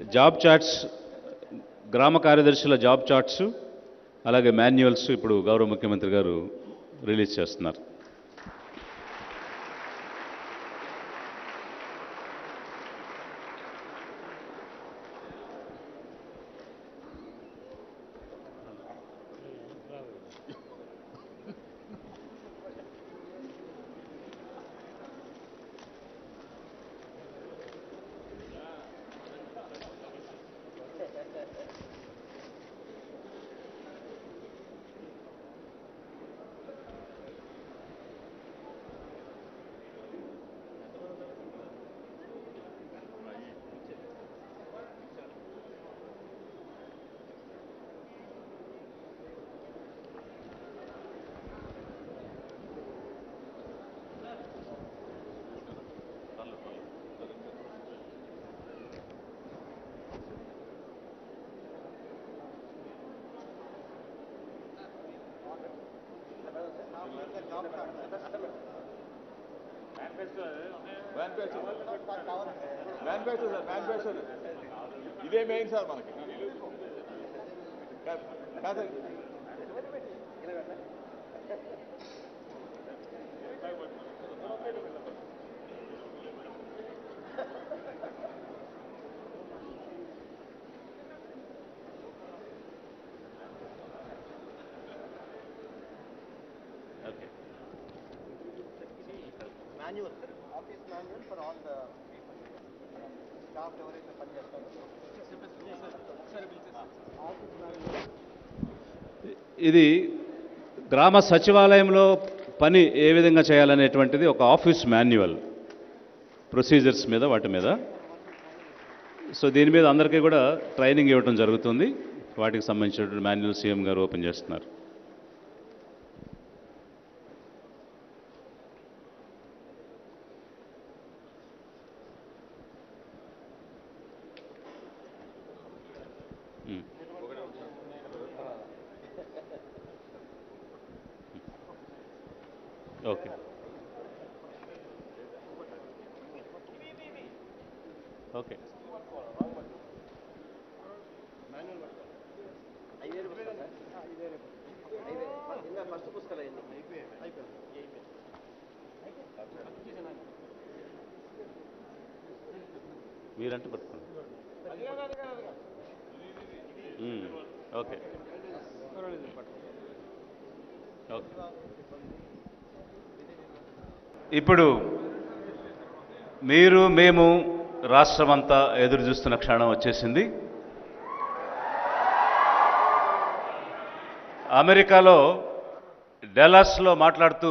Job charts గ్రామ కార్యదర్శుల job charts అలాగే మాన్యువల్స్ ఇప్పుడు గౌరవ ముఖ్యమంత్రి గారు రిలీజ్ చేస్తున్నారు. మేనిఫెస్టో సార్ మేనిఫెస్టో ఇదే మెయిన్ సార్ మనకి కాదు కాదు sir manual office manual for all the staff ఎవరైతే పనిచేస్తారో ఆఫీస్ మాన్యువల్ ఇది గ్రామ సచివాలయంలో పని ఏ విధంగా చేయాలనేటువంటిది ఒక ఆఫీస్ మాన్యువల్ ప్రొసీజర్స్ మీద వాటి మీద. సో దీని మీద అందరికీ కూడా ట్రైనింగ్ ఇవ్వడం జరుగుతుంది. వాటికి సంబంధించినటువంటి మాన్యువల్ సీఎం గారు ఓపెన్ చేస్తున్నారు. ఇప్పుడు మీరు మేము రాష్ట్రమంతా ఎదురు చూస్తున్న క్షణం వచ్చేసింది. అమెరికాలో డెలాస్లో మాట్లాడుతూ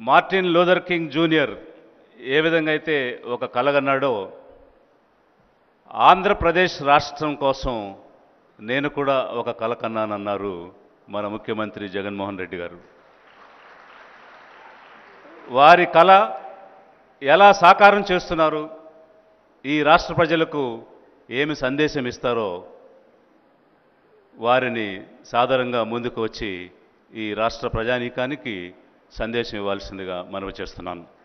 మార్టిన్ లూథర్ కింగ్ జూనియర్ ఏ విధంగా అయితే ఒక కలగన్నాడో ఆంధ్రప్రదేశ్ రాష్ట్రం కోసం నేను కూడా ఒక కల కన్నానన్నారు మన ముఖ్యమంత్రి జగన్మోహన్ రెడ్డి గారు. వారి కళ ఎలా సాకారం చేస్తున్నారు? ఈ రాష్ట్ర ప్రజలకు ఏమి సందేశం ఇస్తారో వారిని సాధారణంగా ముందుకు వచ్చి ఈ రాష్ట్ర ప్రజానీకానికి సందేశం ఇవ్వాల్సిందిగా మనవి చేస్తున్నాను.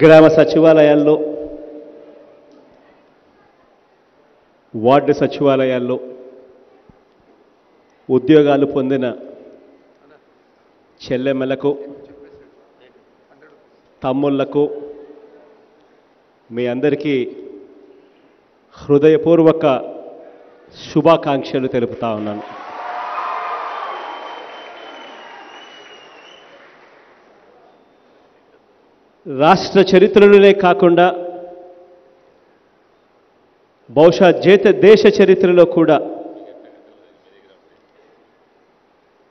గ్రామ సచివాలయాల్లో వార్డు సచివాలయాల్లో ఉద్యోగాలు పొందిన చెల్లెమ్మలకు తమ్ముళ్ళకు మీ అందరికీ హృదయపూర్వక శుభాకాంక్షలు తెలుపుతా ఉన్నాను. రాష్ట్ర చరిత్రలోనే కాకుండా బహుశా చేత దేశ చరిత్రలో కూడా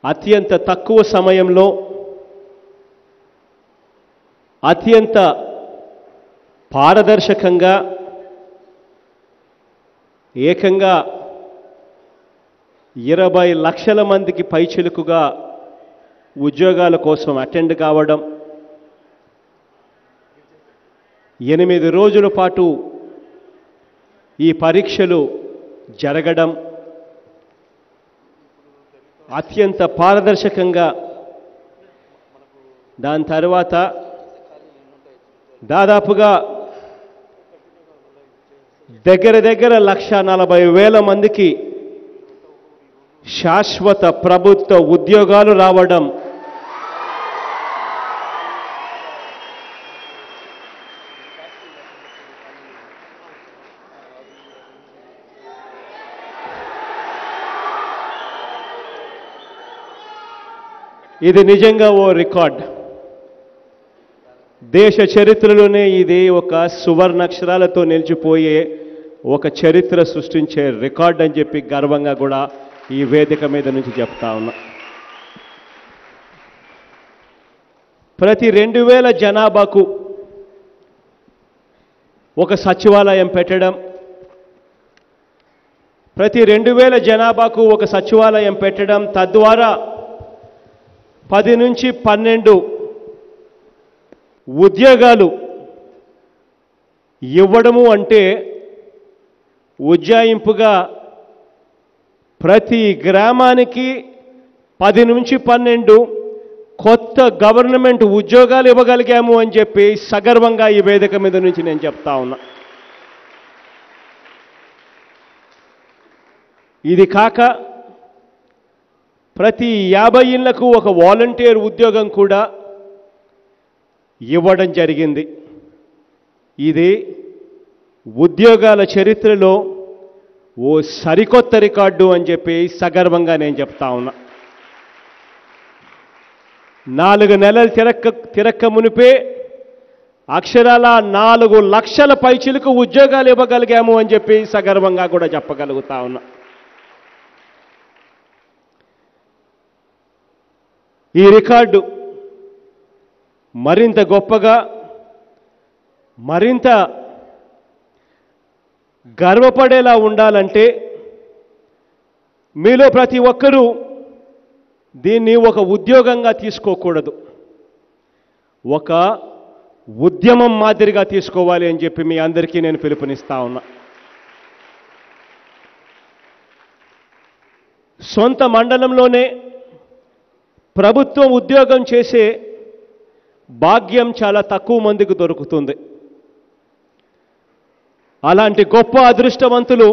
అత్యంత తక్కువ సమయంలో అత్యంత పారదర్శకంగా ఏకంగా ఇరవై లక్షల మందికి పైచిలుకుగా ఉద్యోగాల కోసం అటెండ్ కావడం ఎనిమిది రోజుల పాటు ఈ పరీక్షలు జరగడం అత్యంత పారదర్శకంగా దాని తర్వాత దాదాపుగా దగ్గర దగ్గర లక్ష నలభై వేల మందికి శాశ్వత ప్రభుత్వ ఉద్యోగాలు రావడం ఇది నిజంగా ఓ రికార్డ్. దేశ చరిత్రలోనే ఇది ఒక సువర్ణాక్షరాలతో నిలిచిపోయే ఒక చరిత్ర సృష్టించే రికార్డ్ అని చెప్పి గర్వంగా కూడా ఈ వేదిక మీద నుంచి చెప్తా ఉన్నా. ప్రతి రెండు వేల జనాభాకు ఒక సచివాలయం పెట్టడం ప్రతి రెండు వేల జనాభాకు ఒక సచివాలయం పెట్టడం తద్వారా పది నుంచి పన్నెండు ఉద్యోగాలు ఇవ్వడము అంటే ఉజ్జాయింపుగా ప్రతి గ్రామానికి పది నుంచి పన్నెండు కొత్త గవర్నమెంట్ ఉద్యోగాలు ఇవ్వగలిగాము అని చెప్పి సగర్వంగా ఈ వేదిక మీద నుంచి నేను చెప్తా ఉన్నా. ఇది కాక ప్రతి యాభై ఇళ్ళకు ఒక వాలంటీర్ ఉద్యోగం కూడా ఇవ్వడం జరిగింది. ఇది ఉద్యోగాల చరిత్రలో ఓ సరికొత్త రికార్డు అని చెప్పి సగర్వంగా నేను చెప్తా ఉన్నా. నాలుగు నెలలు తిరక్క తిరక్క మునిపే అక్షరాల నాలుగు లక్షల పైచిలకు ఉద్యోగాలు ఇవ్వగలిగాము అని చెప్పి సగర్వంగా కూడా చెప్పగలుగుతా ఉన్నా. ఈ రికార్డు మరింత గొప్పగా మరింత గర్వపడేలా ఉండాలంటే మీలో ప్రతి ఒక్కరూ దీన్ని ఒక ఉద్యోగంగా తీసుకోకూడదు. ఒక ఉద్యమం మాదిరిగా తీసుకోవాలి అని చెప్పి మీ అందరికీ నేను పిలుపునిస్తా ఉన్నా. సొంత మండలంలోనే ప్రభుత్వం ఉద్యోగం చేసే భాగ్యం చాలా తక్కువ మందికి దొరుకుతుంది. అలాంటి గొప్ప అదృష్టవంతులు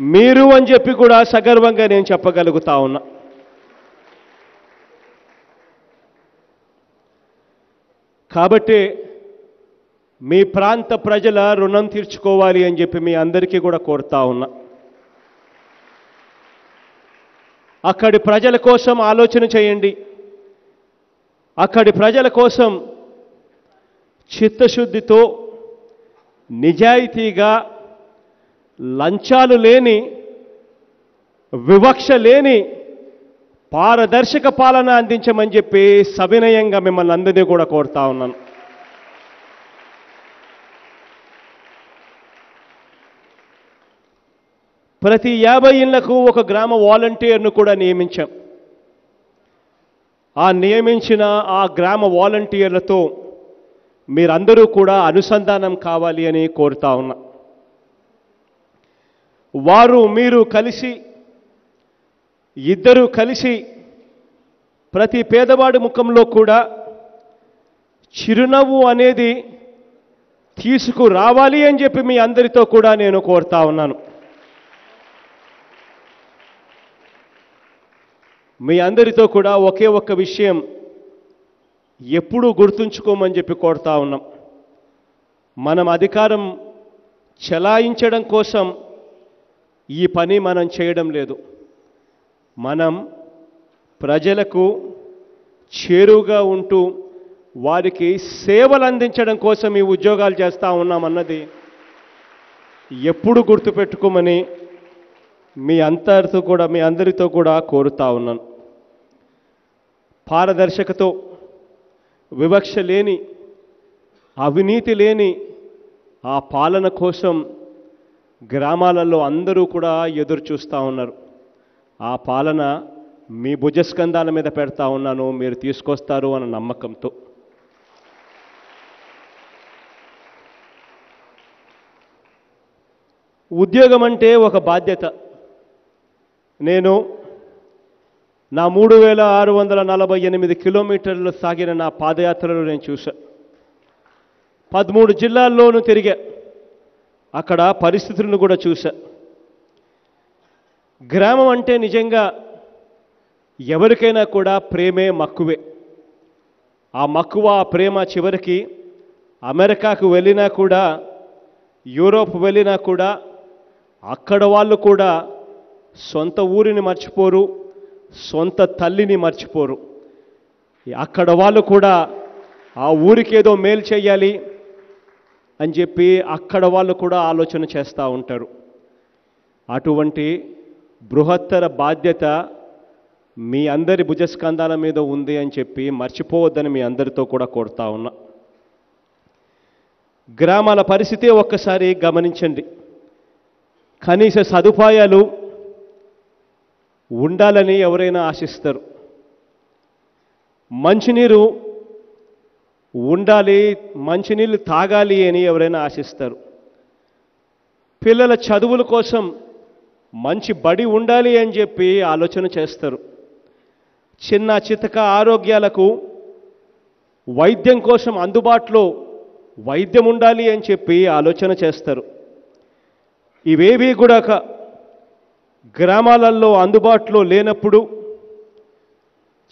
మీరు అని చెప్పి కూడా సగర్వంగా నేను చెప్పగలుగుతా ఉన్నా. కాబట్టి మీ ప్రాంత ప్రజల రుణం తీర్చుకోవాలి అని చెప్పి మీ అందరికీ కూడా కోరుతా ఉన్నా. అక్కడి ప్రజల కోసం ఆలోచన చేయండి. అక్కడి ప్రజల కోసం చిత్తశుద్ధితో నిజాయితీగా లంచాలు లేని వివక్ష లేని పారదర్శక పాలన అందించమని చెప్పి సవినయంగా మిమ్మల్ని అందరినీ కూడా కోరుతా ఉన్నాను. ప్రతి యాభై ఇళ్ళకు ఒక గ్రామ వాలంటీర్ను కూడా నియమించాం. ఆ నియమించిన ఆ గ్రామ వాలంటీర్లతో మీరందరూ కూడా అనుసంధానం కావాలి అని కోరుతా ఉన్నా. వారు మీరు కలిసి ఇద్దరు కలిసి ప్రతి పేదవాడి ముఖంలో కూడా చిరునవ్వు అనేది తీసుకురావాలి అని చెప్పి మీ అందరితో కూడా నేను కోరుతా ఉన్నాను. మీ అందరితో కూడా ఒకే ఒక్క విషయం ఎప్పుడూ గుర్తుంచుకోమని చెప్పి కోరుతా ఉన్నాం. మనం అధికారం చెలాయించడం కోసం ఈ పని మనం చేయడం లేదు. మనం ప్రజలకు చేరువుగా ఉంటూ వారికి సేవలు అందించడం కోసం ఈ ఉద్యోగాలు చేస్తూ ఉన్నామన్నది ఎప్పుడు గుర్తుపెట్టుకోమని మీ అందరితో కూడా మీ అందరితో కూడా కోరుతా ఉన్నాను. పారదర్శకతో వివక్ష లేని అవినీతి లేని ఆ పాలన కోసం గ్రామాలలో అందరూ కూడా ఎదురు చూస్తూ ఉన్నారు. ఆ పాలన మీ భుజస్కంధాల మీద పెడతా ఉన్నాను మీరు తీసుకొస్తారు అన్న నమ్మకంతో. ఉద్యోగం అంటే ఒక బాధ్యత. నేను నా మూడు వేల ఆరు వందల నలభై ఎనిమిది కిలోమీటర్లు సాగిన నా పాదయాత్రలో నేను చూశా. పదమూడు జిల్లాల్లోనూ తిరిగా అక్కడ పరిస్థితులను కూడా చూశా. గ్రామం అంటే నిజంగా ఎవరికైనా కూడా ప్రేమే మక్కువే. ఆ మక్కువ ఆ ప్రేమ చివరికి అమెరికాకు వెళ్ళినా కూడా యూరోప్ వెళ్ళినా కూడా అక్కడ వాళ్ళు కూడా సొంత ఊరిని మర్చిపోరు. సొంత తల్లిని మర్చిపోరు. అక్కడ వాళ్ళు కూడా ఆ ఊరికి ఏదో మేలు చేయాలి అని చెప్పి అక్కడ వాళ్ళు కూడా ఆలోచన చేస్తూ ఉంటారు. అటువంటి బృహత్తర బాధ్యత మీ అందరి భుజస్కంధాల మీద ఉంది అని చెప్పి మర్చిపోవద్దని మీ అందరితో కూడా కోరుతా ఉన్నా. గ్రామాల పరిస్థితి ఒక్కసారి గమనించండి. కనీస సదుపాయాలు ఉండాలని ఎవరైనా ఆశిస్తారు. మంచినీరు ఉండాలి మంచినీళ్ళు తాగాలి అని ఎవరైనా ఆశిస్తారు. పిల్లల చదువుల కోసం మంచి బడి ఉండాలి అని చెప్పి ఆలోచన చేస్తారు. చిన్న చితక ఆరోగ్యాలకు వైద్యం కోసం అందుబాటులో వైద్యం ఉండాలి అని చెప్పి ఆలోచన చేస్తారు. ఇవేవి కూడా గ్రామాలలో అందుబాటులో లేనప్పుడు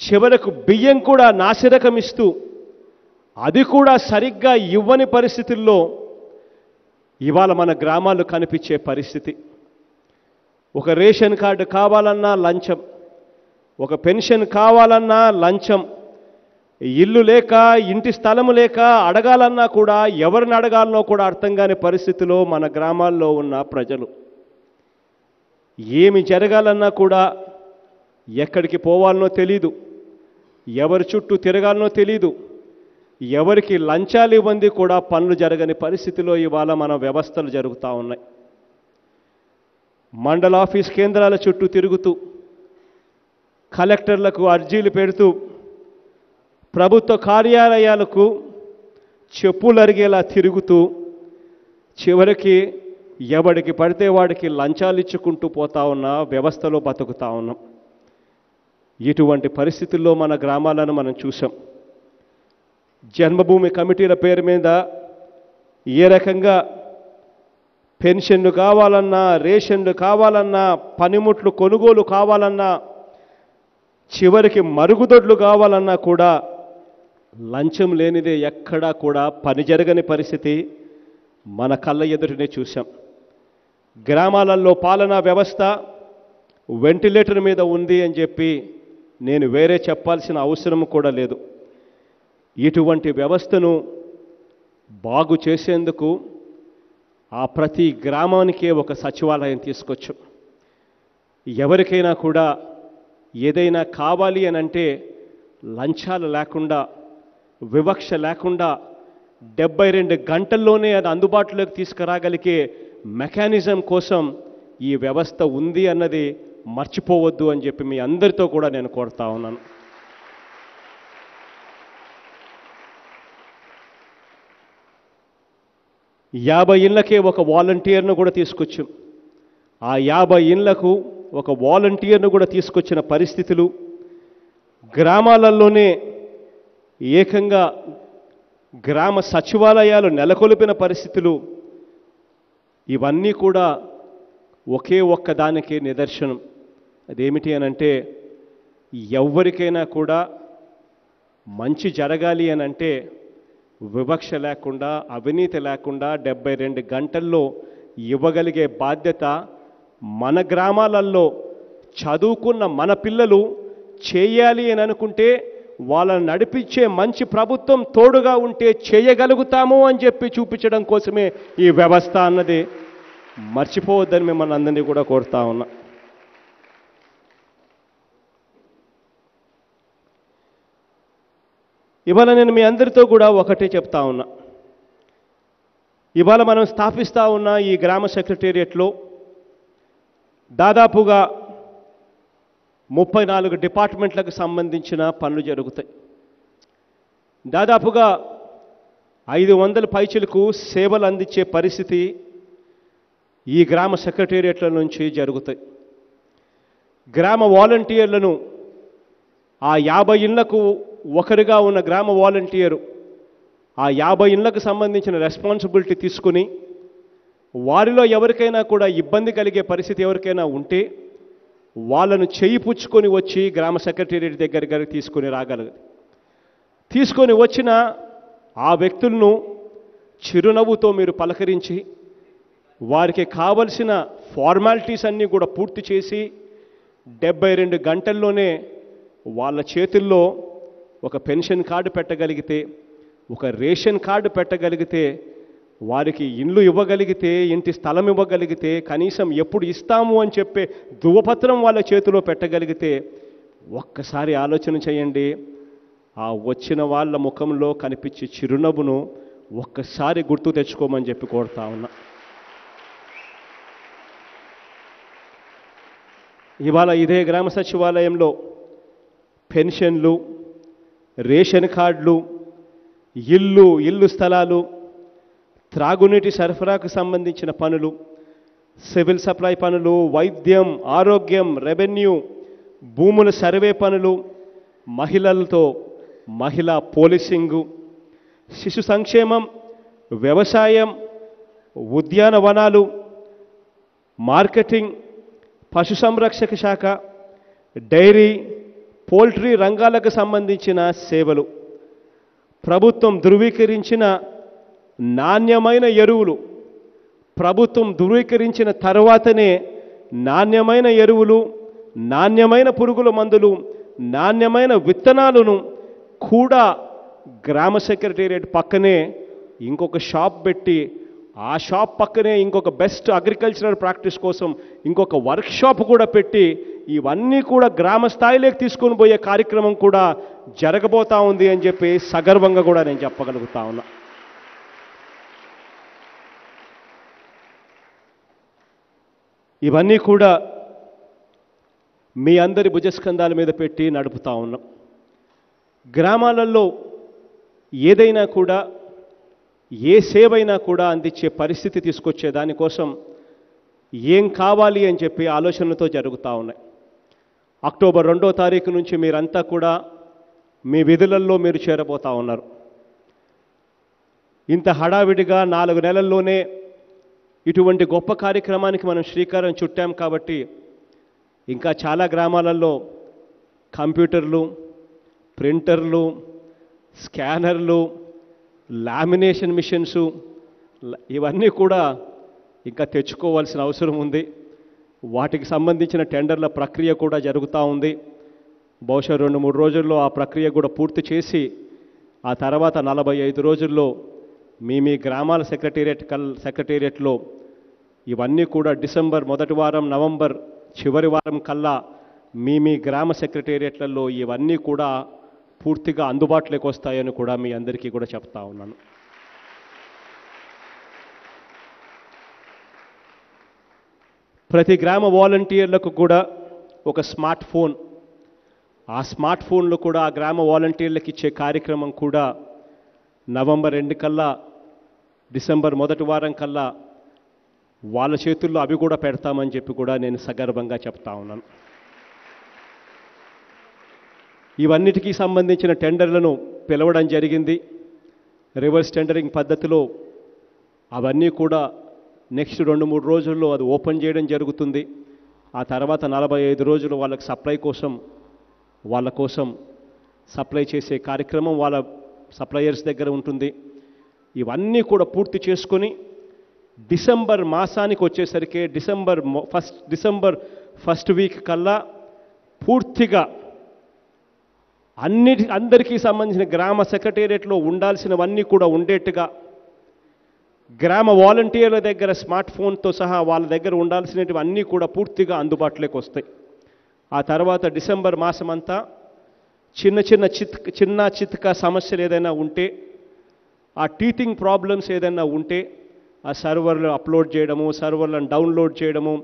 చివరకు బియ్యం కూడా నాసిరకం ఇస్తూ అది కూడా సరిగ్గా ఇవ్వని పరిస్థితుల్లో ఇవాళ మన గ్రామాలు కనిపించే పరిస్థితి. ఒక రేషన్ కార్డు కావాలన్నా లంచం ఒక పెన్షన్ కావాలన్నా లంచం ఇల్లు లేక ఇంటి స్థలము లేక అడగాలన్నా కూడా ఎవరిని అడగాలనో కూడా అర్థం కాని పరిస్థితిలో మన గ్రామాల్లో ఉన్న ప్రజలు. ఏమి జరగాలన్నా కూడా ఎక్కడికి పోవాలనో తెలీదు. ఎవరి చుట్టూ తిరగాలనో తెలీదు. ఎవరికి లంచాలు ఇవ్వండి కూడా పనులు జరగని పరిస్థితిలో ఇవాళ మన వ్యవస్థలు జరుగుతూ ఉన్నాయి. మండల ఆఫీస్ కేంద్రాల చుట్టూ తిరుగుతూ కలెక్టర్లకు అర్జీలు పెడుతూ ప్రభుత్వ కార్యాలయాలకు చెప్పులు అరిగేలా తిరుగుతూ చివరికి ఎవడికి పడితే వాడికి లంచాలు ఇచ్చుకుంటూ పోతా ఉన్న వ్యవస్థలో బతుకుతా ఉన్నాం. ఇటువంటి పరిస్థితుల్లో మన గ్రామాలను మనం చూసాం జన్మభూమి కమిటీల పేరు మీద ఏ రకంగా పెన్షన్లు కావాలన్నా రేషన్లు కావాలన్నా పనిముట్లు కొనుగోలు కావాలన్నా చివరికి మరుగుదొడ్లు కావాలన్నా కూడా లంచం లేనిదే ఎక్కడా కూడా పని జరగని పరిస్థితి మన కళ్ళ ఎదుటనే చూశాం. గ్రామాలలో పాలనా వ్యవస్థ వెంటిలేటర్ మీద ఉంది అని చెప్పి నేను వేరే చెప్పాల్సిన అవసరం కూడా లేదు. ఇటువంటి వ్యవస్థను బాగు చేసేందుకు ఆ ప్రతి గ్రామానికే ఒక సచివాలయం తీసుకొచ్చు. ఎవరికైనా కూడా ఏదైనా కావాలి అని అంటే లంచాలు లేకుండా వివక్ష లేకుండా డెబ్బై రెండు గంటల్లోనే అది అందుబాటులోకి తీసుకురాగలిగే మెకానిజం కోసం ఈ వ్యవస్థ ఉంది అన్నది మర్చిపోవద్దు అని చెప్పి మీ అందరితో కూడా నేను కోరుతా ఉన్నాను. యాభై ఇళ్ళకే ఒక వాలంటీర్ను కూడా తీసుకొచ్చాం. ఆ యాభై ఇళ్ళకు ఒక వాలంటీర్ను కూడా తీసుకొచ్చిన పరిస్థితులు గ్రామాలలోనే ఏకంగా గ్రామ సచివాలయాలు నెలకొల్పిన పరిస్థితులు ఇవన్నీ కూడా ఒకే ఒక్క దానికి నిదర్శనం. అదేమిటి అని అంటే ఎవరికైనా కూడా మంచి జరగాలి అని అంటే వివక్ష లేకుండా అవినీతి లేకుండా డెబ్బై రెండు గంటల్లో ఇవ్వగలిగే బాధ్యత మన గ్రామాలలో చదువుకున్న మన పిల్లలు చేయాలి అని అనుకుంటే వాళ్ళని నడిపించే మంచి ప్రభుత్వం తోడుగా ఉంటే చేయగలుగుతాము అని చెప్పి చూపించడం కోసమే ఈ వ్యవస్థ అన్నది. మర్చిపోవద్దని మిమ్మల్ని అందరినీ కూడా కోరుతా ఉన్నా. ఇవాళ నేను మీ అందరితో కూడా ఒకటే చెప్తా ఉన్నా. ఇవాళ మనం స్థాపిస్తూ ఉన్న ఈ గ్రామ సెక్రటేరియట్లో దాదాపుగా ముప్పై నాలుగు డిపార్ట్మెంట్లకు సంబంధించిన పనులు జరుగుతాయి. దాదాపుగా ఐదు వందల పైచులకు సేవలు అందించే పరిస్థితి ఈ గ్రామ సెక్రటేరియట్ల నుంచి జరుగుతాయి. గ్రామ వాలంటీర్లను ఆ యాభై ఇళ్ళకు ఒకరిగా ఉన్న గ్రామ వాలంటీరు ఆ యాభై ఇళ్ళకు సంబంధించిన రెస్పాన్సిబిలిటీ తీసుకుని వారిలో ఎవరికైనా కూడా ఇబ్బంది కలిగే పరిస్థితి ఎవరికైనా ఉంటే వాళ్ళను చేయి పుచ్చుకొని వచ్చి గ్రామ సెక్రటేరియట్ దగ్గర తీసుకొని రాగలదు తీసుకొని వచ్చిన ఆ వ్యక్తులను చిరునవ్వుతో మీరు పలకరించి వారికి కావలసిన ఫార్మాలిటీస్ అన్నీ కూడా పూర్తి చేసి డెబ్బై రెండు గంటల్లోనే వాళ్ళ చేతుల్లో ఒక పెన్షన్ కార్డు పెట్టగలిగితే ఒక రేషన్ కార్డు పెట్టగలిగితే వారికి ఇండ్లు ఇవ్వగలిగితే ఇంటి స్థలం ఇవ్వగలిగితే కనీసం ఎప్పుడు ఇస్తాము అని చెప్పే ధృవపత్రం వాళ్ళ చేతిలో పెట్టగలిగితే ఒక్కసారి ఆలోచన చేయండి. ఆ వచ్చిన వాళ్ళ ముఖంలో కనిపించే చిరునవ్వును ఒక్కసారి గుర్తు తెచ్చుకోమని చెప్పి కోరుతా ఉన్నా. ఇవాళ ఇదే గ్రామ సచివాలయంలో పెన్షన్లు రేషన్ కార్డులు ఇల్లు ఇల్లు స్థలాలు త్రాగునీటి సరఫరాకు సంబంధించిన పనులు సివిల్ సప్లై పనులు వైద్యం ఆరోగ్యం రెవెన్యూ భూముల సర్వే పనులు మహిళలతో మహిళా పోలీసింగు శిశు సంక్షేమం వ్యవసాయం ఉద్యానవనాలు మార్కెటింగ్ పశు సంరక్షక శాఖ డైరీ పోల్ట్రీ రంగాలకు సంబంధించిన సేవలు. ప్రభుత్వం ధృవీకరించిన నాణ్యమైన ఎరువులు. ప్రభుత్వం ధృవీకరించిన తర్వాతనే నాణ్యమైన ఎరువులు నాణ్యమైన పురుగుల మందులు నాణ్యమైన విత్తనాలను కూడా గ్రామ సెక్రటేరియట్ పక్కనే ఇంకొక షాప్ పెట్టి ఆ షాప్ పక్కనే ఇంకొక బెస్ట్ అగ్రికల్చరల్ ప్రాక్టీస్ కోసం ఇంకొక వర్క్ షాప్ కూడా పెట్టి ఇవన్నీ కూడా గ్రామ స్థాయిలోకి తీసుకొని పోయే కార్యక్రమం కూడా జరగబోతా ఉంది అని చెప్పి సగర్వంగా కూడా నేను చెప్పగలుగుతా ఉన్నా. ఇవన్నీ కూడా మీ అందరి భుజస్కంధాల మీద పెట్టి నడుపుతా ఉన్నాం. గ్రామాలలో ఏదైనా కూడా ఏ సేవైనా కూడా అందించే పరిస్థితి తీసుకొచ్చే దానికోసం ఏం కావాలి అని చెప్పి ఆలోచనలతో జరుగుతూ ఉన్నాయి. అక్టోబర్ రెండో తారీఖు నుంచి మీరంతా కూడా మీ విధులల్లో మీరు చేరబోతా ఉన్నారు. ఇంత హడావిడిగా నాలుగు నెలల్లోనే ఇటువంటి గొప్ప కార్యక్రమానికి మనం శ్రీకారం చుట్టాం కాబట్టి ఇంకా చాలా గ్రామాలలో కంప్యూటర్లు ప్రింటర్లు స్కానర్లు లామినేషన్ మిషన్స్ ఇవన్నీ కూడా ఇంకా తెచ్చుకోవాల్సిన అవసరం ఉంది. వాటికి సంబంధించిన టెండర్ల ప్రక్రియ కూడా జరుగుతూ ఉంది. బహుశా రెండు మూడు రోజుల్లో ఆ ప్రక్రియ కూడా పూర్తి చేసి ఆ తర్వాత నలభై ఐదు రోజుల్లో మీ మీ గ్రామాల సెక్రటేరియట్ కల్ సెక్రటేరియట్లో ఇవన్నీ కూడా డిసెంబర్ మొదటి వారం నవంబర్ చివరి వారం కల్లా మీ మీ గ్రామ సెక్రటేరియట్లలో ఇవన్నీ కూడా పూర్తిగా అందుబాటులోకి వస్తాయని కూడా మీ అందరికీ కూడా చెప్తా ఉన్నాను. ప్రతి గ్రామ వాలంటీర్లకు కూడా ఒక స్మార్ట్ ఫోన్. ఆ స్మార్ట్ ఫోన్లు కూడా ఆ గ్రామ వాలంటీర్లకు ఇచ్చే కార్యక్రమం కూడా నవంబర్ రెండు కల్లా డిసెంబర్ మొదటి వారం కల్లా వాళ్ళ చేతుల్లో అవి కూడా పెడతామని చెప్పి కూడా నేను సగర్వంగా చెప్తా ఉన్నాను. ఇవన్నిటికీ సంబంధించిన టెండర్లను పిలవడం జరిగింది. రివర్స్ టెండరింగ్ పద్ధతిలో అవన్నీ కూడా నెక్స్ట్ రెండు మూడు రోజుల్లో అది ఓపెన్ చేయడం జరుగుతుంది. ఆ తర్వాత నలభై ఐదు రోజులు వాళ్ళకి సప్లై కోసం వాళ్ళ కోసం సప్లై చేసే కార్యక్రమం వాళ్ళ సప్లయర్స్ దగ్గర ఉంటుంది. ఇవన్నీ కూడా పూర్తి చేసుకొని డిసెంబర్ మాసానికి వచ్చేసరికి December first December first week కల్లా పూర్తిగా అన్నిటి అందరికీ సంబంధించిన గ్రామ సెక్రటేరియట్లో ఉండాల్సినవన్నీ కూడా ఉండేట్టుగా గ్రామ వాలంటీర్ల దగ్గర స్మార్ట్ ఫోన్తో సహా వాళ్ళ దగ్గర ఉండాల్సినవన్నీ కూడా పూర్తిగా అందుబాటులోకి వస్తాయి. ఆ తర్వాత డిసెంబర్ మాసం అంతా చిన్న చిన్న చిత్ చిన్న చిత్క సమస్యలు ఏదైనా ఉంటే ఆ టీచింగ్ ప్రాబ్లమ్స్ ఏదైనా ఉంటే ఆ సర్వర్లు అప్లోడ్ చేయడము సర్వర్లను డౌన్లోడ్ చేయడము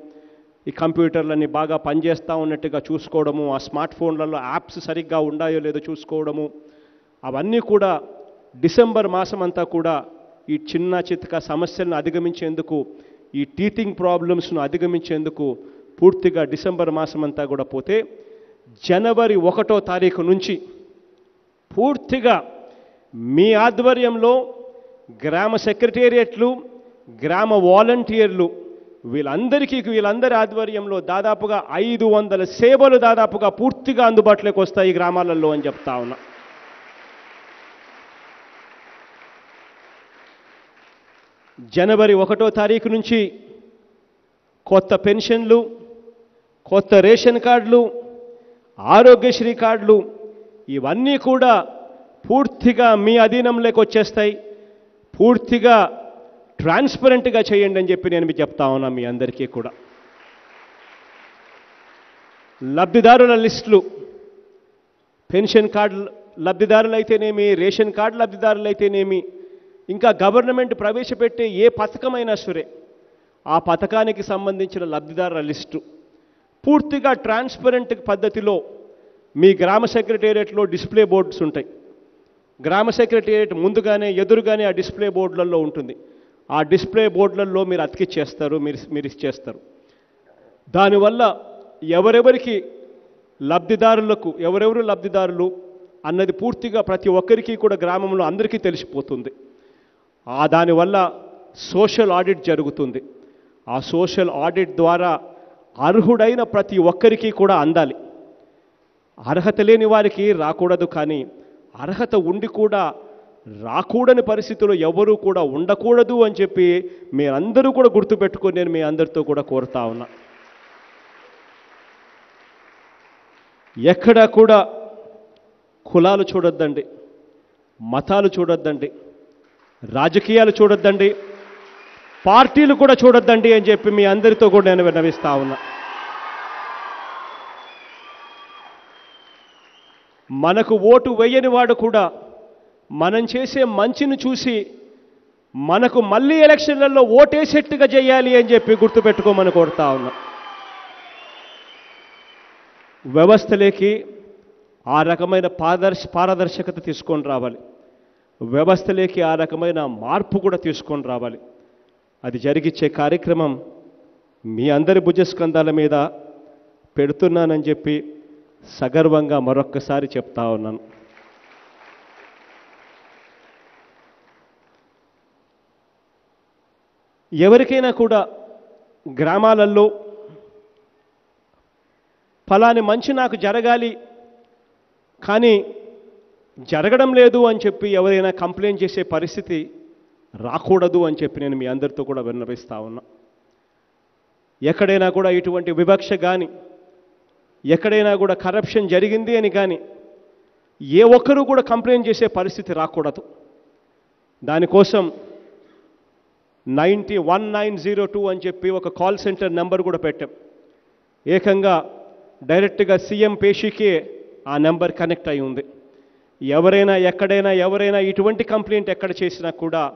ఈ కంప్యూటర్లన్నీ బాగా పనిచేస్తూ ఉన్నట్టుగా చూసుకోవడము ఆ స్మార్ట్ ఫోన్లలో యాప్స్ సరిగ్గా ఉన్నాయో లేదో చూసుకోవడము అవన్నీ కూడా డిసెంబర్ మాసం అంతా కూడా ఈ చిన్న చితక సమస్యలను అధిగమించేందుకు ఈ టీతింగ్ ప్రాబ్లమ్స్ను అధిగమించేందుకు పూర్తిగా డిసెంబర్ మాసం అంతా కూడా పోతే జనవరి ఒకటో తారీఖు నుంచి పూర్తిగా మీ ఆధ్వర్యంలో గ్రామ సెక్రటేరియట్లు గ్రామ వాలంటీర్లు వీళ్ళందరికీ వీళ్ళందరి ఆధ్వర్యంలో దాదాపుగా ఐదు వందల సేవలు దాదాపుగా పూర్తిగా అందుబాటులోకి వస్తాయి ఈ గ్రామాలలో అని చెప్తా ఉన్నా. జనవరి ఒకటో తారీఖు నుంచి కొత్త పెన్షన్లు కొత్త రేషన్ కార్డులు ఆరోగ్యశ్రీ కార్డులు ఇవన్నీ కూడా పూర్తిగా మీ అధీనంలోకి వచ్చేస్తాయి. పూర్తిగా ట్రాన్స్పరెంట్గా చేయండి అని చెప్పి నేను మీకు చెప్తా ఉన్నా మీ అందరికీ కూడా. లబ్ధిదారుల లిస్టులు పెన్షన్ కార్డు లబ్ధిదారులైతేనేమి రేషన్ కార్డు లబ్ధిదారులైతేనేమి ఇంకా గవర్నమెంట్ ప్రవేశపెట్టే ఏ పథకమైనా సరే ఆ పథకానికి సంబంధించిన లబ్ధిదారుల లిస్టు. పూర్తిగా ట్రాన్స్పరెంట్ పద్ధతిలో మీ గ్రామ సెక్రటేరియట్లో డిస్ప్లే బోర్డ్స్ ఉంటాయి. గ్రామ సెక్రటేరియట్ ముందుగానే ఎదురుగానే ఆ డిస్ప్లే బోర్డులలో ఉంటుంది. ఆ డిస్ప్లే బోర్డులలో మీరు అతికిచ్చేస్తారు మీరు మీరు ఇచ్చేస్తారు. దానివల్ల ఎవరెవరికి లబ్ధిదారులకు ఎవరెవరు లబ్ధిదారులు అన్నది పూర్తిగా ప్రతి ఒక్కరికి కూడా గ్రామంలో అందరికీ తెలిసిపోతుంది. ఆ దానివల్ల సోషల్ ఆడిట్ జరుగుతుంది. ఆ సోషల్ ఆడిట్ ద్వారా అర్హుడైన ప్రతి ఒక్కరికి కూడా అందాలి. అర్హత లేని వారికి రాకూడదు కానీ అర్హత ఉండి కూడా రాకూడని పరిస్థితుల్లో ఎవరూ కూడా ఉండకూడదు అని చెప్పి మీరందరూ కూడా గుర్తుపెట్టుకొని నేను మీ అందరితో కూడా కోరుతా ఉన్నా. ఎక్కడా కూడా కులాలు చూడొద్దండి మతాలు చూడొద్దండి రాజకీయాలు చూడొద్దండి పార్టీలు కూడా చూడొద్దండి అని చెప్పి మీ అందరితో కూడా నేను విన్నవిస్తా ఉన్నా. మనకు ఓటు వేయని వాడు కూడా మనం చేసే మంచిని చూసి మనకు మళ్ళీ ఎలక్షన్లలో ఓటేసేట్టుగా చేయాలి అని చెప్పి గుర్తుపెట్టుకోమని కోరుతా ఉన్నా. వ్యవస్థలోకి ఆ రకమైన పారదర్శ పారదర్శకత తీసుకొని రావాలి. వ్యవస్థలోకి ఆ రకమైన మార్పు కూడా తీసుకొని రావాలి. అది జరిగిచ్చే కార్యక్రమం మీ అందరి భుజస్కంధాల మీద పెడుతున్నానని చెప్పి సగర్వంగా మరొక్కసారి చెప్తా ఉన్నాను. ఎవరికైనా కూడా గ్రామాలలో ఫలాని మంచి నాకు జరగాలి కానీ జరగడం లేదు అని చెప్పి ఎవరైనా కంప్లైంట్ చేసే పరిస్థితి రాకూడదు అని చెప్పి నేను మీ అందరితో కూడా విన్నవిస్తూ ఉన్నా. ఎక్కడైనా కూడా ఇటువంటి వివక్ష కానీ ఎక్కడైనా కూడా కరప్షన్ జరిగింది అని కానీ ఏ ఒక్కరూ కూడా కంప్లైంట్ చేసే పరిస్థితి రాకూడదు. దానికోసం ninety one nine zero two అని చెప్పి ఒక కాల్ సెంటర్ నెంబర్ కూడా పెట్టాం. ఏకంగా డైరెక్ట్గా సీఎం పేషీకే ఆ నెంబర్ కనెక్ట్ అయి ఉంది. ఎవరైనా ఎక్కడైనా ఎవరైనా ఇటువంటి కంప్లైంట్ ఎక్కడ చేసినా కూడా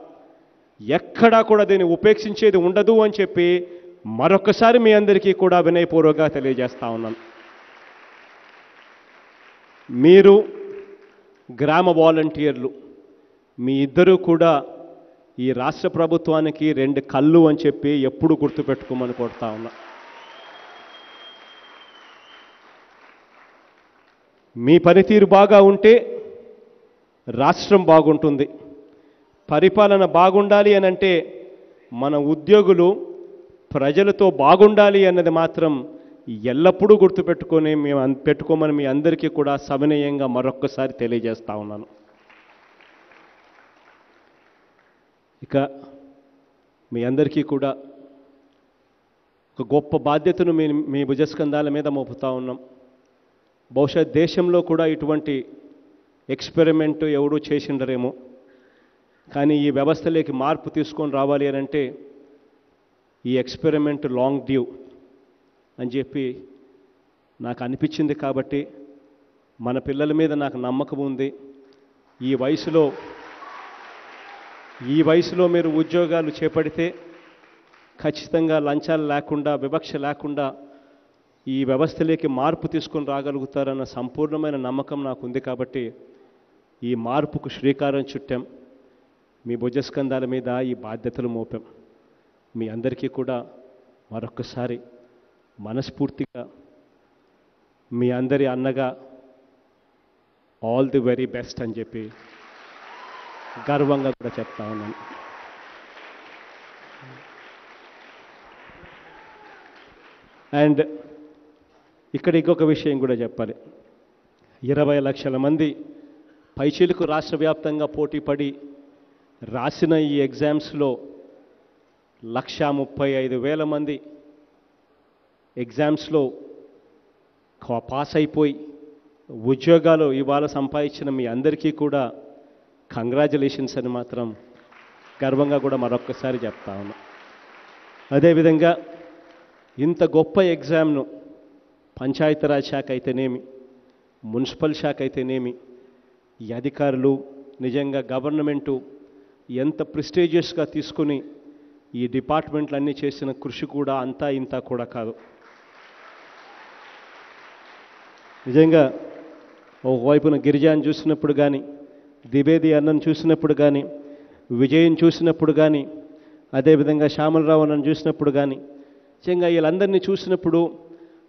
ఎక్కడా కూడా దీన్ని ఉపేక్షించేది ఉండదు అని చెప్పి మరొకసారి మీ అందరికీ కూడా వినయపూర్వకంగా తెలియజేస్తా ఉన్నాను. మీరు గ్రామ వాలంటీర్లు మీ ఇద్దరూ కూడా ఈ రాష్ట్ర ప్రభుత్వానికి రెండు కళ్ళు అని చెప్పి ఎప్పుడు గుర్తుపెట్టుకోమని కోరుతా ఉన్నా. మీ పనితీరు బాగా ఉంటే రాష్ట్రం బాగుంటుంది. పరిపాలన బాగుండాలి అని అంటే మన ఉద్యోగులు ప్రజలతో బాగుండాలి అన్నది మాత్రం ఎల్లప్పుడూ గుర్తుపెట్టుకొని మేము పెట్టుకోమని మీ అందరికీ కూడా సవినయంగా మరొక్కసారి తెలియజేస్తా ఉన్నాను. ఇక మీ అందరికీ కూడా ఒక గొప్ప బాధ్యతను మీ మీ భుజస్కంధాల మీద మోపుతా ఉన్నాం. బహుశా దేశంలో కూడా ఇటువంటి ఎక్స్పెరిమెంట్ ఎవడూ చేసిండరేమో. కానీ ఈ వ్యవస్థలోకి మార్పు తీసుకొని రావాలి అని అంటే ఈ ఎక్స్పెరిమెంట్ లాంగ్ డ్యూ అని చెప్పి నాకు అనిపించింది కాబట్టి మన పిల్లల మీద నాకు నమ్మకం ఉంది. ఈ వయసులో ఈ వయసులో మీరు ఉద్యోగాలు చేపడితే ఖచ్చితంగా లంచాలు లేకుండా వివక్ష లేకుండా ఈ వ్యవస్థలోకి మార్పు తీసుకొని రాగలుగుతారన్న సంపూర్ణమైన నమ్మకం నాకు ఉంది కాబట్టి ఈ మార్పుకు శ్రీకారం చుట్టాం. మీ భుజస్కంధాల మీద ఈ బాధ్యతలు మోపాం. మీ అందరికీ కూడా మరొకసారి మనస్ఫూర్తిగా మీ అందరి అన్నగా ఆల్ ది వెరీ బెస్ట్ అని చెప్పి గర్వంగా కూడా చెప్తా ఉన్నాను. అండ్ ఇక్కడ ఇంకొక విషయం కూడా చెప్పాలి. ఇరవై లక్షల మంది పైచిలుకు రాష్ట్ర వ్యాప్తంగా పోటీ పడి రాసిన ఈ ఎగ్జామ్స్లో లక్షా ముప్పై ఐదు వేల మంది ఎగ్జామ్స్లో పాస్ అయిపోయి ఉద్యోగాలు ఇవాళ సంపాదించిన మీ అందరికీ కూడా కంగ్రాచులేషన్స్ అని మాత్రం గర్వంగా కూడా మరొక్కసారి చెప్తా ఉన్నా. అదేవిధంగా ఇంత గొప్ప ఎగ్జామ్ను పంచాయతీరాజ్ శాఖ అయితేనేమి మున్సిపల్ శాఖ అయితేనేమి ఈ అధికారులు నిజంగా గవర్నమెంటు ఎంత ప్రిస్టేజియస్గా తీసుకుని ఈ డిపార్ట్మెంట్లన్నీ చేసిన కృషి కూడా అంతా ఇంత కూడా కాదు. నిజంగా ఒకవైపున గిరిజాని చూసినప్పుడు కానీ ద్వివేది అన్నను చూసినప్పుడు కానీ విజయం చూసినప్పుడు కానీ అదేవిధంగా శ్యామలరావు అన్నను చూసినప్పుడు కానీ నిజంగా వీళ్ళందరినీ చూసినప్పుడు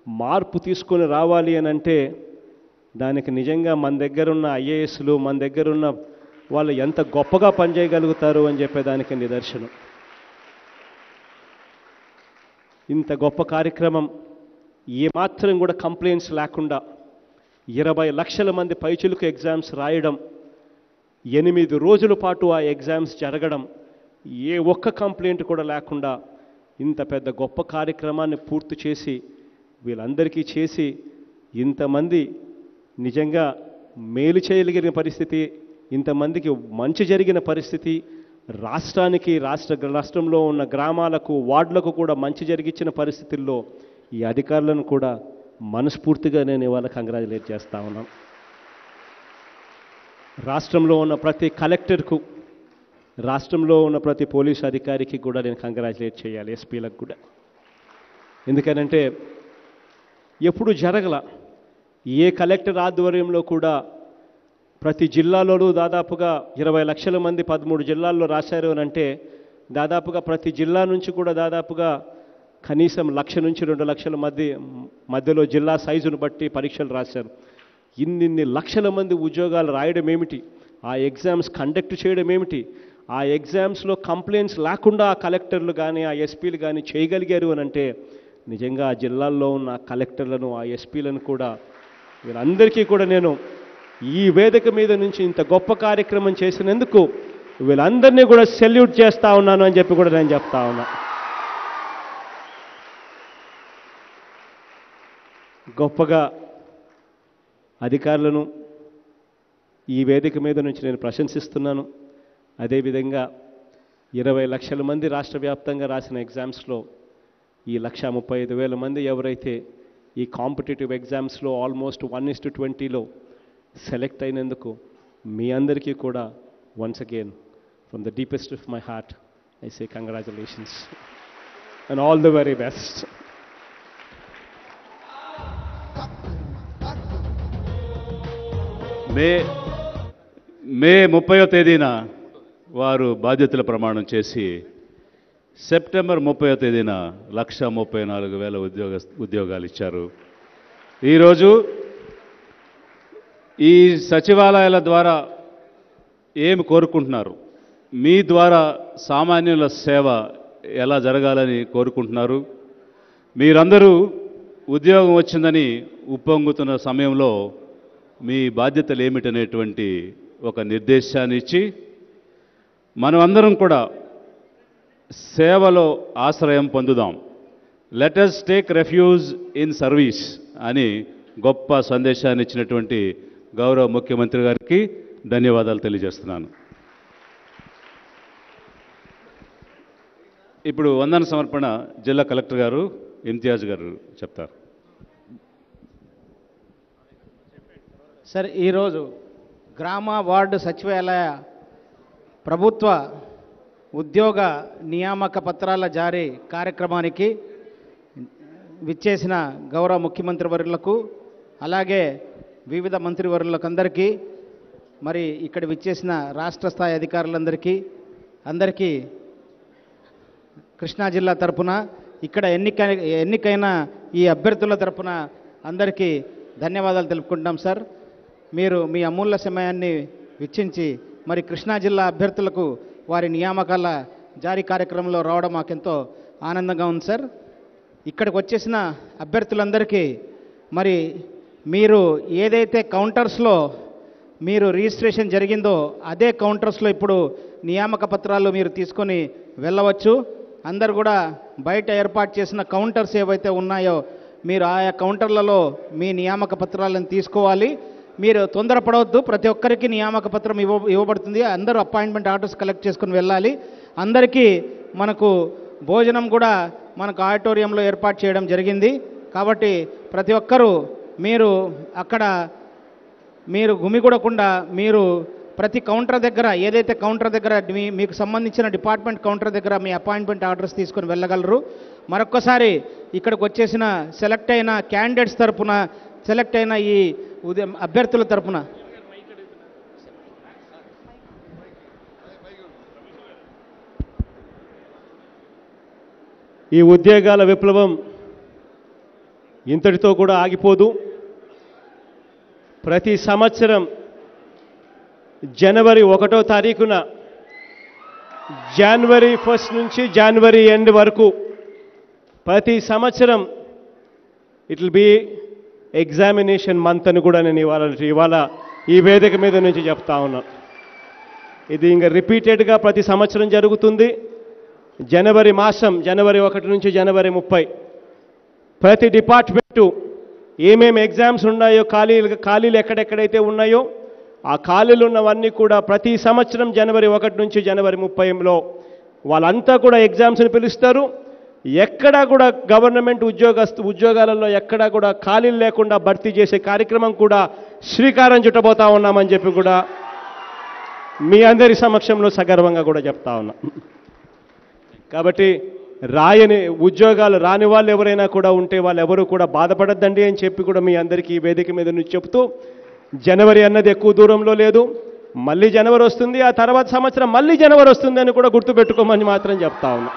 మార్పు తీసుకొని రావాలి అని అంటే దానికి నిజంగా మన దగ్గర ఉన్న ఐఏఎస్లు మన దగ్గర ఉన్న వాళ్ళు ఎంత గొప్పగా పనిచేయగలుగుతారు అని చెప్పేదానికి నిదర్శనం. ఇంత గొప్ప కార్యక్రమం ఏమాత్రం కూడా కంప్లైంట్స్ లేకుండా ఇరవై లక్షల మంది పైచులకు ఎగ్జామ్స్ రాయడం ఎనిమిది రోజుల పాటు ఆ ఎగ్జామ్స్ జరగడం ఏ ఒక్క కంప్లైంట్ కూడా లేకుండా ఇంత పెద్ద గొప్ప కార్యక్రమాన్ని పూర్తి చేసి వీళ్ళందరికీ చేసి ఇంతమంది నిజంగా మేలు చేయగలిగిన పరిస్థితి ఇంతమందికి మంచి జరిగిన పరిస్థితి రాష్ట్రానికి రాష్ట్ర రాష్ట్రంలో ఉన్న గ్రామాలకు వార్డులకు కూడా మంచి జరిగించిన పరిస్థితుల్లో ఈ అధికారులను కూడా మనస్ఫూర్తిగా నేను ఇవాళ కంగ్రాచులేట్ చేస్తా ఉన్నాను. రాష్ట్రంలో ఉన్న ప్రతి కలెక్టర్కు రాష్ట్రంలో ఉన్న ప్రతి పోలీస్ అధికారికి కూడా నేను కంగ్రాచులేట్ చేయాలి ఎస్పీలకు కూడా. ఎందుకనంటే ఎప్పుడు జరగల ఏ కలెక్టర్ ఆధ్వర్యంలో కూడా ప్రతి జిల్లాలోనూ దాదాపుగా ఇరవై లక్షల మంది పదమూడు జిల్లాల్లో రాశారు అని అంటే దాదాపుగా ప్రతి జిల్లా నుంచి కూడా దాదాపుగా కనీసం లక్ష నుంచి రెండు లక్షల మధ్య మధ్యలో జిల్లా సైజును బట్టి పరీక్షలు రాశారు. ఇన్నిన్ని లక్షల మంది ఉద్యోగాలు రాయడం ఏమిటి? ఆ ఎగ్జామ్స్ కండక్ట్ చేయడం ఏమిటి? ఆ ఎగ్జామ్స్లో కంప్లైంట్స్ లేకుండా ఆ కలెక్టర్లు కానీ ఆ ఎస్పీలు కానీ చేయగలిగారు అని అంటే నిజంగా ఆ జిల్లాల్లో ఉన్న ఆ కలెక్టర్లను ఆ ఎస్పీలను కూడా వీళ్ళందరికీ కూడా నేను ఈ వేదిక మీద నుంచి ఇంత గొప్ప కార్యక్రమం చేసినందుకు వీళ్ళందరినీ కూడా సెల్యూట్ చేస్తా ఉన్నాను అని చెప్పి కూడా నేను చెప్తా ఉన్నా. గొప్పగా అధికారులను ఈ వేదిక మీద నుంచి నేను ప్రశంసిస్తున్నాను. అదేవిధంగా ఇరవై లక్షల మంది రాష్ట్ర వ్యాప్తంగా రాసిన ఎగ్జామ్స్లో ఈ లక్ష ముప్పై ఐదు వేల మంది ఎవరైతే ఈ కాంపిటేటివ్ ఎగ్జామ్స్లో ఆల్మోస్ట్ వన్ ఇస్ టు ట్వంటీలో సెలెక్ట్ అయినందుకు మీ అందరికీ కూడా once again from the deepest of my heart I say congratulations and all the very best May May ముప్పయో తేదీన వారు బాధ్యతల ప్రమాణం చేసి సెప్టెంబర్ ముప్పయో తేదీన లక్ష ముప్పై నాలుగు వేల ఉద్యోగ ఉద్యోగాలు ఇచ్చారు. ఈరోజు ఈ సచివాలయాల ద్వారా ఏమి కోరుకుంటున్నారు? మీ ద్వారా సామాన్యుల సేవ ఎలా జరగాలని కోరుకుంటున్నారు? మీరందరూ ఉద్యోగం వచ్చిందని ఉప్పొంగుతున్న సమయంలో మీ బాధ్యతలు ఏమిటనేటువంటి ఒక నిర్దేశాన్ని ఇచ్చి మనం అందరం కూడా సేవలో ఆశ్రయం పొందుదాం. Let us take refuge in service అని గొప్ప సందేశాన్ని ఇచ్చినటువంటి గౌరవ ముఖ్యమంత్రి గారికి ధన్యవాదాలు తెలియజేస్తున్నాను. ఇప్పుడు వందన సమర్పణ జిల్లా కలెక్టర్ గారు ఇమ్తియాజ్ గారు చెప్తారు. సార్ ఈరోజు గ్రామ వార్డు సచివాలయ ప్రభుత్వ ఉద్యోగ నియామక పత్రాల జారీ కార్యక్రమానికి విచ్చేసిన గౌరవ ముఖ్యమంత్రి వర్యులకు అలాగే వివిధ మంత్రివర్యులకు అందరికీ మరి ఇక్కడ విచ్చేసిన రాష్ట్ర స్థాయి అధికారులందరికీ అందరికీ కృష్ణా జిల్లా తరపున ఇక్కడ ఎన్నిక ఎన్నికైన ఈ అభ్యర్థుల తరపున అందరికీ ధన్యవాదాలు తెలుపుకుంటాం సార్. మీరు మీ అమూల్య సమయాన్ని వెచ్చించి మరి కృష్ణా జిల్లా అభ్యర్థులకు వారి నియామకాల జారీ కార్యక్రమంలో రావడం మాకెంతో ఆనందంగా ఉంది సార్. ఇక్కడికి వచ్చేసిన అభ్యర్థులందరికీ మరి మీరు ఏదైతే కౌంటర్స్లో మీరు రిజిస్ట్రేషన్ జరిగిందో అదే కౌంటర్స్లో ఇప్పుడు నియామక పత్రాలు మీరు తీసుకొని వెళ్ళవచ్చు. అందరు కూడా బయట ఏర్పాటు చేసిన కౌంటర్స్ ఏవైతే ఉన్నాయో మీరు ఆయా కౌంటర్లలో మీ నియామక పత్రాలను తీసుకోవాలి. మీరు తొందరపడవద్దు. ప్రతి ఒక్కరికి నియామక పత్రం ఇవ్వ ఇవ్వబడుతుంది. అందరూ అపాయింట్మెంట్ ఆర్డర్స్ కలెక్ట్ చేసుకుని వెళ్ళాలి. అందరికీ మనకు భోజనం కూడా మనకు ఆడిటోరియంలో ఏర్పాటు చేయడం జరిగింది. కాబట్టి ప్రతి ఒక్కరూ మీరు అక్కడ మీరు గుమిగూడకుండా మీరు ప్రతి కౌంటర్ దగ్గర ఏదైతే కౌంటర్ దగ్గర మీ మీకు సంబంధించిన డిపార్ట్మెంట్ కౌంటర్ దగ్గర మీ అపాయింట్మెంట్ ఆర్డర్స్ తీసుకొని వెళ్ళగలరు. మరొక్కసారి ఇక్కడికి వచ్చేసిన సెలెక్ట్ అయిన క్యాండిడేట్స్ తరపున సెలెక్ట్ అయిన ఈ ఉదయం అభ్యర్థుల తరపున. ఈ ఉద్యోగాల విప్లవం ఇంతటితో కూడా ఆగిపోదు. ప్రతి సంవత్సరం జనవరి ఒకటో తారీఖున జనవరి ఫస్ట్ నుంచి జనవరి ఎండ్ వరకు ప్రతి సంవత్సరం it will be examination month అని కూడా నేను ఇవాళ ఇవాళ ఈ వేదిక మీద నుంచి చెప్తా ఉన్నాను ఇది ఇంకా రిపీటెడ్గా ప్రతి సంవత్సరం జరుగుతుంది. జనవరి మాసం జనవరి ఒకటి నుంచి జనవరి ముప్పై. ప్రతి డిపార్ట్మెంటు ఏమేమి ఎగ్జామ్స్ ఉన్నాయో ఖాళీలు ఖాళీలు ఎక్కడెక్కడైతే ఉన్నాయో ఆ ఖాళీలు ఉన్నవన్నీ కూడా ప్రతి సంవత్సరం జనవరి ఒకటి నుంచి జనవరి ముప్పైలో వాళ్ళంతా కూడా ఎగ్జామ్స్ని పిలుస్తారు. ఎక్కడా కూడా గవర్నమెంట్ ఉద్యోగస్తు ఉద్యోగాలలో ఎక్కడా కూడా ఖాళీలు లేకుండా భర్తీ చేసే కార్యక్రమం కూడా శ్రీకారం చుట్టబోతా ఉన్నామని చెప్పి కూడా మీ అందరి సమక్షంలో సగర్వంగా కూడా చెప్తా ఉన్నా. కాబట్టి రాయని ఉద్యోగాలు రాని వాళ్ళు ఎవరైనా కూడా ఉంటే వాళ్ళు ఎవరు కూడా బాధపడద్దండి అని చెప్పి కూడా మీ అందరికీ ఈ వేదిక మీద నుంచి చెప్తూ జనవరి అన్నది ఎక్కువ దూరంలో లేదు. మళ్ళీ జనవరి వస్తుంది ఆ తర్వాత సంవత్సరం మళ్ళీ జనవరి వస్తుంది అని కూడా గుర్తుపెట్టుకోమని మాత్రం చెప్తా ఉన్నా.